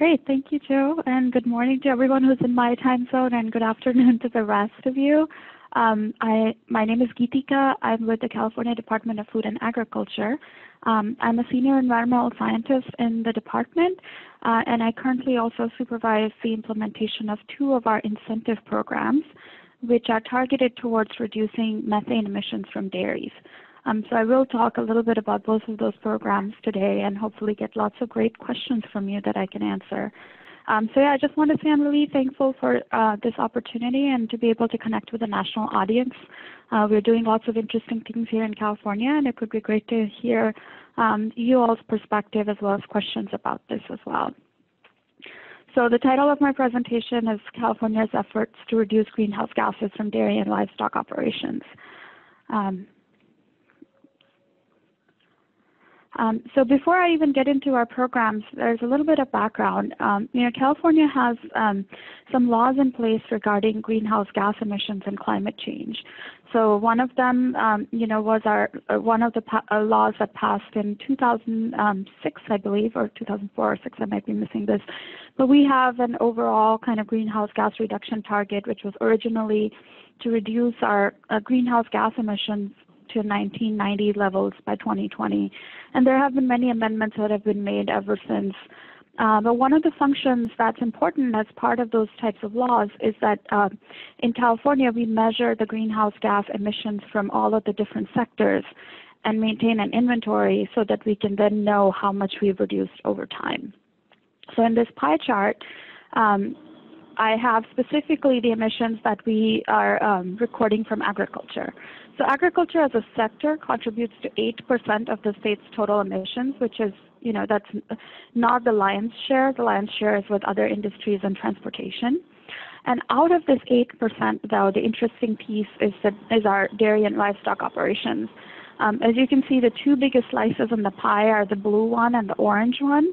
Great. Thank you, Joe. And good morning to everyone who's in my time zone, and good afternoon to the rest of you. Um, I, my name is Geetika. I'm with the California Department of Food and Agriculture. Um, I'm a senior environmental scientist in the department, uh, and I currently also supervise the implementation of two of our incentive programs, which are targeted towards reducing methane emissions from dairies. Um, so I will talk a little bit about both of those programs today and hopefully get lots of great questions from you that I can answer. Um, so yeah, I just want to say I'm really thankful for uh, this opportunity and to be able to connect with a national audience. Uh, we're doing lots of interesting things here in California, and it would be great to hear um, you all's perspective as well as questions about this as well. So the title of my presentation is California's Efforts to Reduce Greenhouse Gases from Dairy and Livestock Operations. Um, Um, so before I even get into our programs, there's a little bit of background. Um, you know, California has um, some laws in place regarding greenhouse gas emissions and climate change. So one of them, um, you know, was our uh, one of the uh, laws that passed in 2006, I believe, or 2004 or six. I might be missing this, but we have an overall kind of greenhouse gas reduction target, which was originally to reduce our uh, greenhouse gas emissions to 1990 levels by 2020. And there have been many amendments that have been made ever since. Uh, but one of the functions that's important as part of those types of laws is that uh, in California, we measure the greenhouse gas emissions from all of the different sectors and maintain an inventory so that we can then know how much we've reduced over time. So in this pie chart, um, I have specifically the emissions that we are um, recording from agriculture. So agriculture as a sector contributes to 8% of the state's total emissions, which is, you know, that's not the lion's share. The lion's share is with other industries and transportation. And out of this 8%, though, the interesting piece is, that, is our dairy and livestock operations. Um, as you can see, the two biggest slices in the pie are the blue one and the orange one,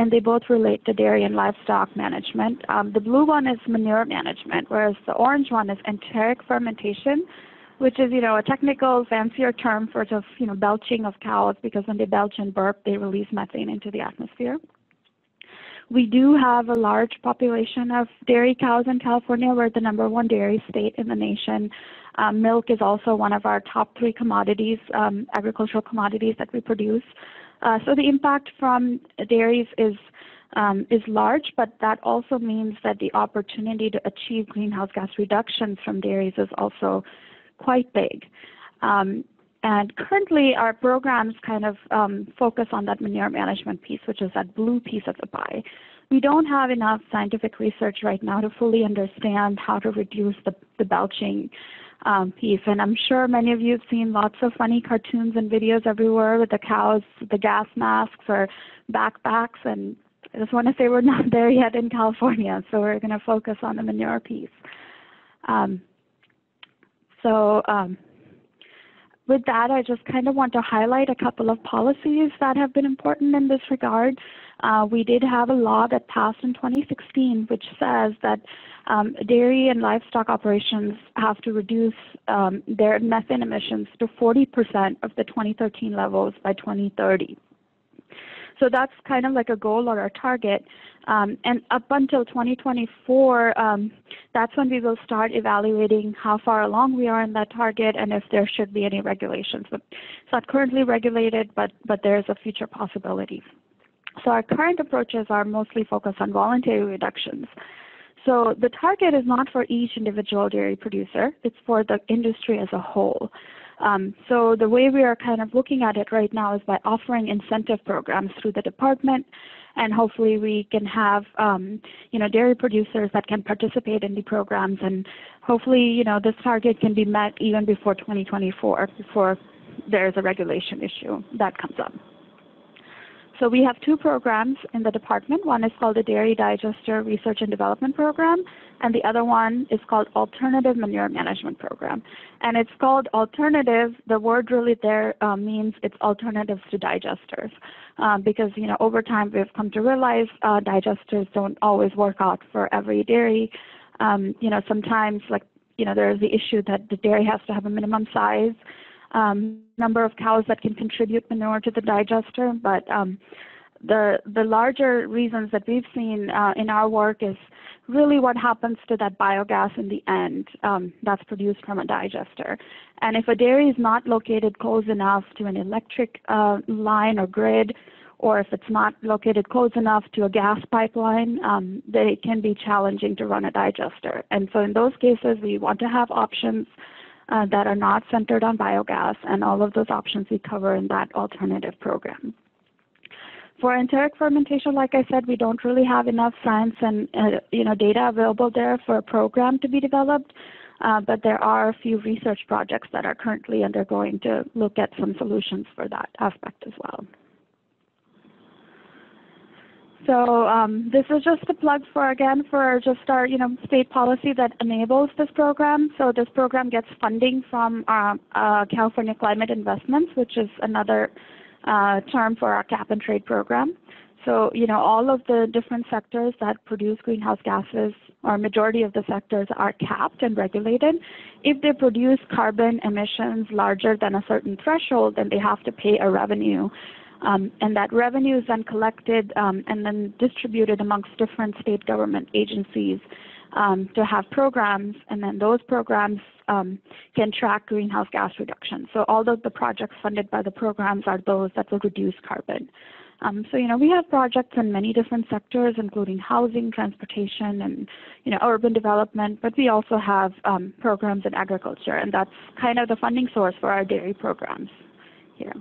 and they both relate to dairy and livestock management. Um, the blue one is manure management, whereas the orange one is enteric fermentation, which is, you know, a technical, fancier term for just, you know, belching of cows because when they belch and burp, they release methane into the atmosphere. We do have a large population of dairy cows in California. We're the number one dairy state in the nation. Um, milk is also one of our top three commodities, um, agricultural commodities that we produce. Uh, so the impact from dairies is um, is large, but that also means that the opportunity to achieve greenhouse gas reductions from dairies is also quite big. Um, and currently, our programs kind of um, focus on that manure management piece, which is that blue piece of the pie. We don't have enough scientific research right now to fully understand how to reduce the, the belching um, piece. And I'm sure many of you have seen lots of funny cartoons and videos everywhere with the cows, the gas masks or backpacks. And I just want to say we're not there yet in California, so we're going to focus on the manure piece. Um, so um, with that, I just kind of want to highlight a couple of policies that have been important in this regard. Uh, we did have a law that passed in 2016 which says that um, dairy and livestock operations have to reduce um, their methane emissions to 40% of the 2013 levels by 2030. So that's kind of like a goal or a target. Um, and up until 2024, um, that's when we will start evaluating how far along we are in that target and if there should be any regulations. But it's not currently regulated, but, but there is a future possibility. So our current approaches are mostly focused on voluntary reductions. So the target is not for each individual dairy producer, it's for the industry as a whole. Um, so the way we are kind of looking at it right now is by offering incentive programs through the department, and hopefully we can have um, you know dairy producers that can participate in the programs, and hopefully you know this target can be met even before 2024, before there's a regulation issue that comes up. So we have two programs in the department. One is called the Dairy Digester Research and Development Program, and the other one is called Alternative Manure Management Program. And it's called alternative. The word really there uh, means it's alternatives to digesters, um, because you know over time we've come to realize uh, digesters don't always work out for every dairy. Um, you know sometimes like you know there's the issue that the dairy has to have a minimum size um, number of cows that can contribute manure to the digester, but um, the the larger reasons that we've seen uh, in our work is really what happens to that biogas in the end um, that's produced from a digester. And if a dairy is not located close enough to an electric uh, line or grid, or if it's not located close enough to a gas pipeline, um, they can be challenging to run a digester. And so in those cases, we want to have options uh, that are not centered on biogas, and all of those options we cover in that alternative program. For enteric fermentation, like I said, we don't really have enough science and uh, you know data available there for a program to be developed, uh, but there are a few research projects that are currently undergoing to look at some solutions for that aspect as well. So um, this is just a plug for, again, for just our, you know, state policy that enables this program. So this program gets funding from uh, uh, California Climate Investments, which is another uh, term for our cap and trade program. So, you know, all of the different sectors that produce greenhouse gases, or majority of the sectors are capped and regulated. If they produce carbon emissions larger than a certain threshold, then they have to pay a revenue and that revenue is then collected um, and then distributed amongst different state government agencies um, to have programs, and then those programs um, can track greenhouse gas reduction. So all of the projects funded by the programs are those that will reduce carbon. Um, so you know we have projects in many different sectors, including housing, transportation, and you know urban development. But we also have um, programs in agriculture, and that's kind of the funding source for our dairy programs here.